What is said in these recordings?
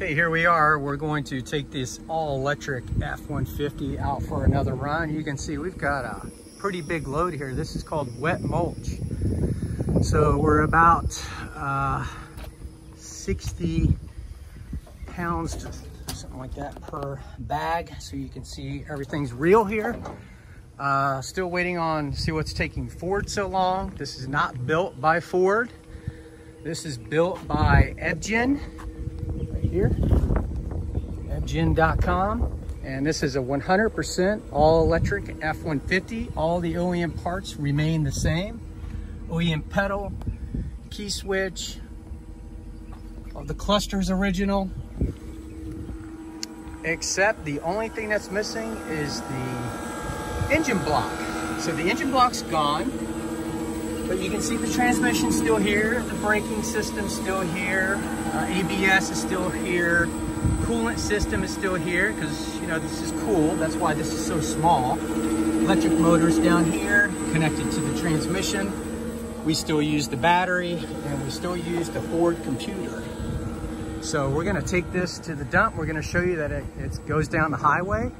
Okay, here we are. We're going to take this all-electric F-150 out for another run. You can see we've got a pretty big load here. This is called wet mulch. So we're about uh, 60 pounds something like that per bag. So you can see everything's real here. Uh, still waiting on see what's taking Ford so long. This is not built by Ford. This is built by EVgine here, EVgine.com. And this is a 100% all electric F-150. All the OEM parts remain the same. OEM pedal, key switch, all the clusters original. Except the only thing that's missing is the engine block. So the engine block's gone. But you can see the transmission still here, the braking system's still here, uh, ABS is still here, coolant system is still here because you know this is cool. That's why this is so small. Electric motors down here connected to the transmission. We still use the battery and we still use the Ford computer. So we're gonna take this to the dump. We're gonna show you that it, it goes down the highway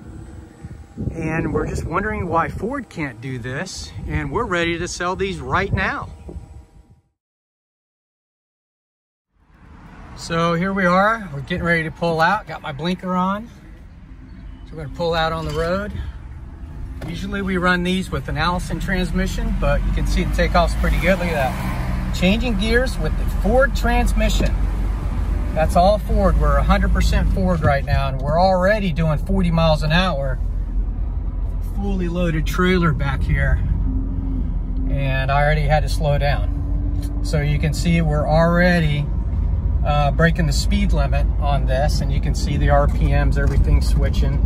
and we're just wondering why Ford can't do this and we're ready to sell these right now. So here we are, we're getting ready to pull out, got my blinker on. So we're gonna pull out on the road. Usually we run these with an Allison transmission, but you can see the takeoff's pretty good, look at that. Changing gears with the Ford transmission. That's all Ford, we're 100% Ford right now, and we're already doing 40 miles an hour fully loaded trailer back here and I already had to slow down. So you can see we're already uh, breaking the speed limit on this and you can see the RPMs, everything switching.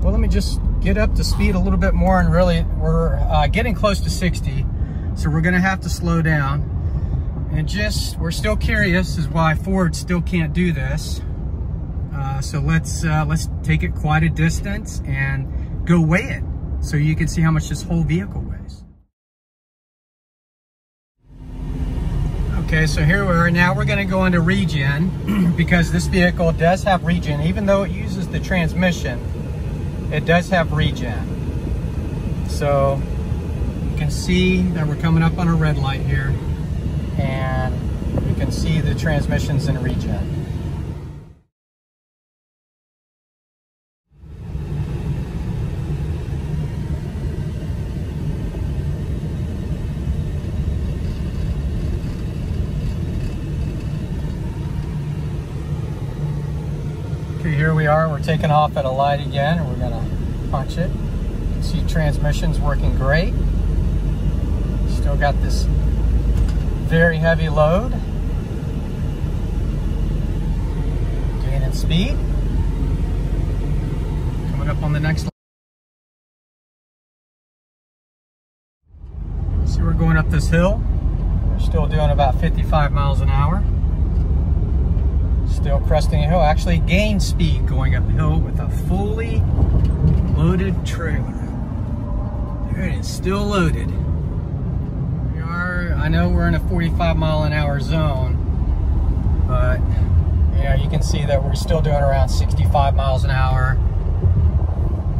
Well, let me just get up to speed a little bit more and really we're uh, getting close to 60. So we're gonna have to slow down and just, we're still curious as why Ford still can't do this. Uh, so let's, uh, let's take it quite a distance and go weigh it so you can see how much this whole vehicle Okay, so here we are. Now we're gonna go into regen because this vehicle does have regen. Even though it uses the transmission, it does have regen. So you can see that we're coming up on a red light here and you can see the transmissions in regen. Okay, here we are. We're taking off at a light again, and we're gonna punch it. See transmission's working great. Still got this very heavy load. Gaining speed. Coming up on the next See, we're going up this hill. We're still doing about 55 miles an hour. Still cresting a hill. Actually gained speed going up the hill with a fully loaded trailer. There it is, still loaded. We are, I know we're in a 45 mile an hour zone, but know, you can see that we're still doing around 65 miles an hour.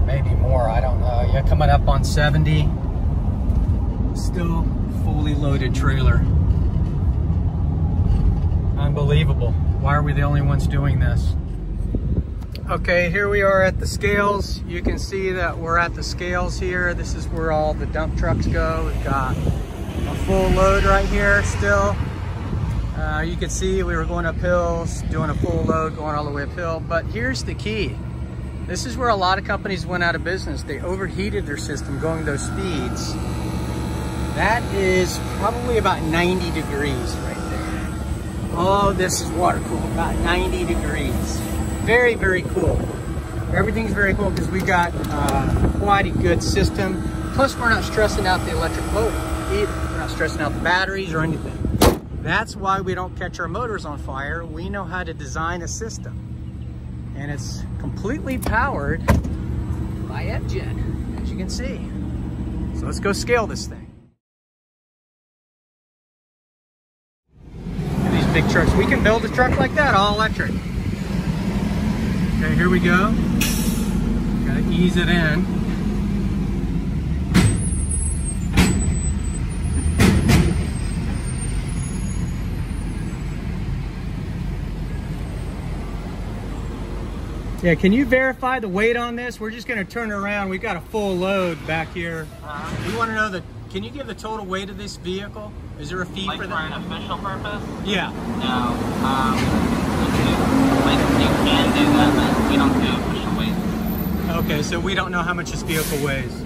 Maybe more, I don't know. Yeah, coming up on 70. Still fully loaded trailer. Unbelievable. Why are we the only ones doing this? Okay, here we are at the scales. You can see that we're at the scales here. This is where all the dump trucks go. We've got a full load right here still. Uh, you can see we were going up hills, doing a full load, going all the way uphill. But here's the key. This is where a lot of companies went out of business. They overheated their system going those speeds. That is probably about 90 degrees right Oh, this is water cool, about 90 degrees. Very, very cool. Everything's very cool because we got uh, quite a good system. Plus, we're not stressing out the electric motor either. We're not stressing out the batteries or anything. That's why we don't catch our motors on fire. We know how to design a system. And it's completely powered by EVgine, as you can see. So let's go scale this thing. Big trucks. We can build a truck like that, all electric. Okay, here we go. Gotta ease it in. Yeah, can you verify the weight on this? We're just gonna turn around. We've got a full load back here. Uh, We wanna know the, can you give the total weight of this vehicle? Is there a fee like for for that? an official purpose? Yeah, No. Um, like you can do that, but we don't do official weight. okay, so we don't know how much this vehicle weighs.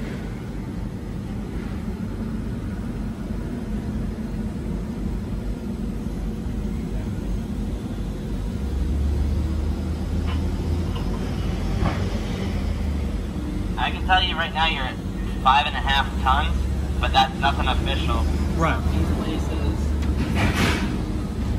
I can tell you right now you're at five and a half tons, but that's nothing official. Right. These places,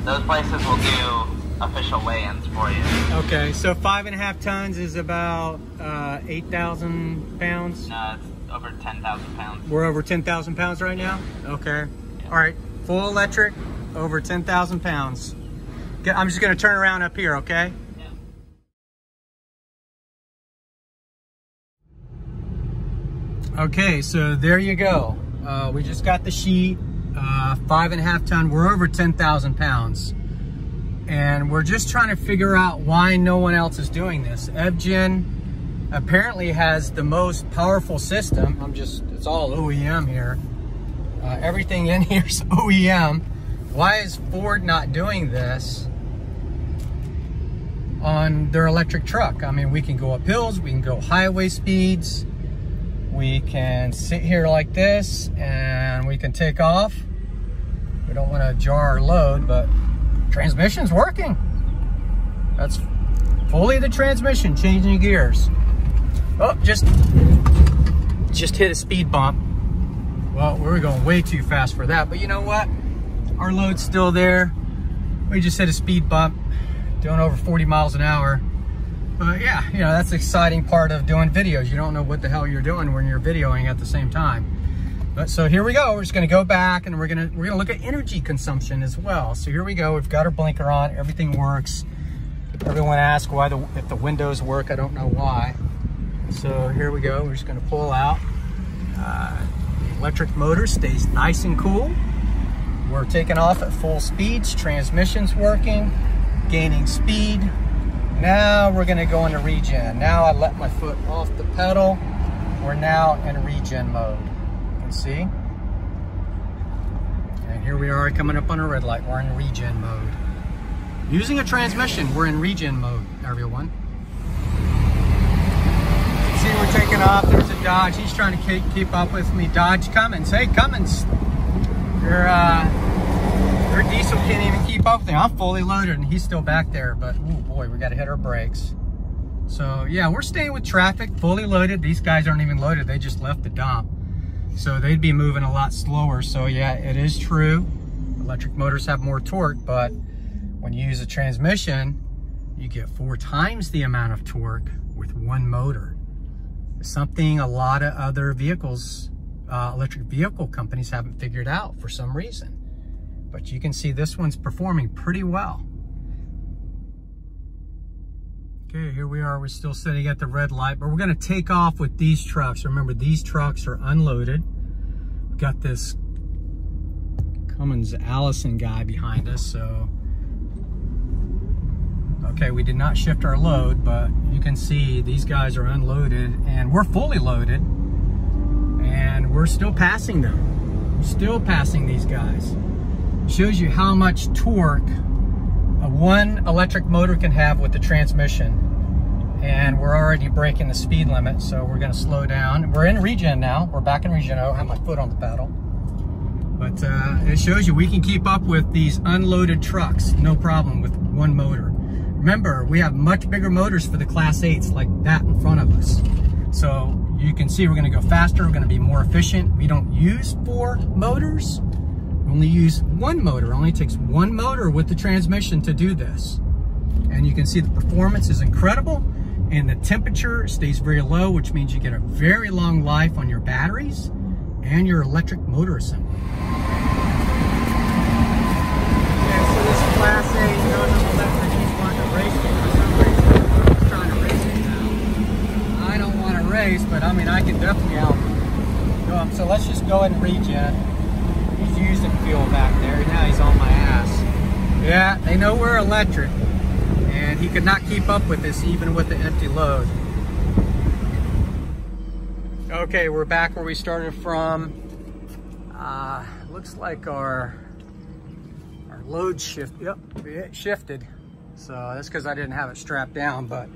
those places will do official weigh-ins for you. Okay, so five and a half tons is about uh, 8,000 pounds. No, it's over 10,000 pounds. We're over 10,000 pounds right now? Okay. All right, full electric, over 10,000 pounds. I'm just gonna turn around up here, okay? Yeah. Okay, so there you go. Uh, we just got the sheet, uh, five and a half ton. We're over 10,000 pounds. And we're just trying to figure out why no one else is doing this. EVgine apparently has the most powerful system. I'm just, it's all OEM here. Uh, everything in here is OEM. Why is Ford not doing this on their electric truck? I mean, we can go up hills, we can go highway speeds. We can sit here like this and we can take off. We don't want to jar our load, but transmission's working. That's fully the transmission, changing gears. Oh, just, just hit a speed bump. Well, we were going way too fast for that, but you know what? Our load's still there. We just hit a speed bump, doing over 40 miles an hour. But yeah, you know, that's the exciting part of doing videos. You don't know what the hell you're doing when you're videoing at the same time. But so here we go. We're just gonna go back and we're gonna we're gonna look at energy consumption as well. So here we go. We've got our blinker on. Everything works. Everyone asks why the if the windows work. I don't know why. So here we go. We're just gonna pull out. Uh, the electric motor stays nice and cool. We're taking off at full speeds. Transmission's working. Gaining speed. Now we're gonna go into regen. Now I let my foot off the pedal. We're now in regen mode. You can see. And here we are coming up on a red light. We're in regen mode. Using a transmission, we're in regen mode, everyone. See, we're taking off. There's a Dodge. He's trying to keep, up with me. Dodge Cummins. Hey, Cummins. Your, uh, your diesel can't even keep up me. I'm fully loaded and he's still back there, but oh boy, we got to hit our brakes. So yeah, we're staying with traffic, fully loaded. These guys aren't even loaded. They just left the dump. So they'd be moving a lot slower. So yeah, it is true. Electric motors have more torque, but when you use a transmission, you get four times the amount of torque with one motor. Something a lot of other vehicles, uh, electric vehicle companies haven't figured out for some reason. But you can see this one's performing pretty well. Okay, here we are. We're still sitting at the red light, but we're going to take off with these trucks. Remember, these trucks are unloaded. We've got this Cummins Allison guy behind us, so okay, we did not shift our load, but you can see these guys are unloaded and we're fully loaded and we're still passing them. Still passing these guys. Shows you how much torque a one electric motor can have with the transmission. And we're already breaking the speed limit, so we're gonna slow down. We're in regen now. We're back in regen. I have my foot on the pedal. But uh, it shows you we can keep up with these unloaded trucks, no problem with one motor. Remember, we have much bigger motors for the Class 8s like that in front of us. So you can see we're gonna go faster, we're gonna be more efficient. We don't use four motors, only use one motor. Only takes one motor with the transmission to do this. And you can see the performance is incredible and the temperature stays very low, which means you get a very long life on your batteries and your electric motor assembly. Okay, so this Class A electric he's wanting to race it for some reason. I'm trying to race it now. I don't want to race, but I mean, I can definitely out go up. So let's just go ahead and regen. Fuel back there. Now he's on my ass. Yeah, they know we're electric. And he could not keep up with this even with the empty load. Okay, we're back where we started from. Uh, looks like our our load shift, yep, it shifted. So that's because I didn't have it strapped down, but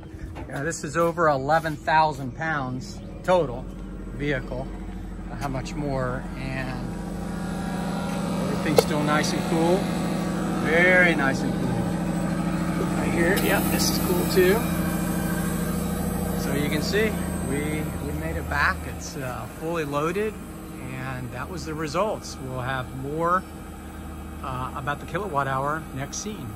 yeah, this is over 11,000 pounds total vehicle. How much more, and everything's still nice and cool. Very nice and cool. Right here, yep, this is cool too. So you can see, we, we made it back. It's uh, fully loaded, and that was the results. We'll have more uh, about the kilowatt hour next scene.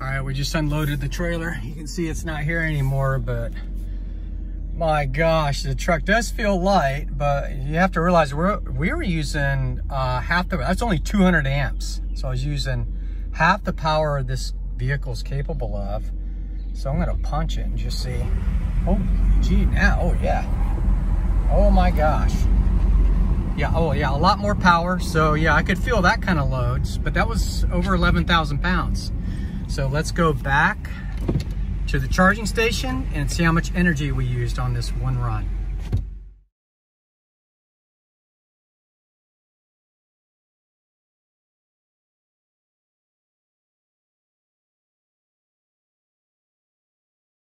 All right, we just unloaded the trailer. You can see it's not here anymore, but my gosh, the truck does feel light, but you have to realize we're, we were using uh, half the, that's only 200 amps. So I was using half the power this vehicle is capable of. So I'm gonna punch it and just see. Oh, gee, now, oh yeah. Oh my gosh. Yeah, oh yeah, a lot more power. So yeah, I could feel that kind of loads, but that was over 11,000 pounds. So let's go back to the charging station and see how much energy we used on this one run.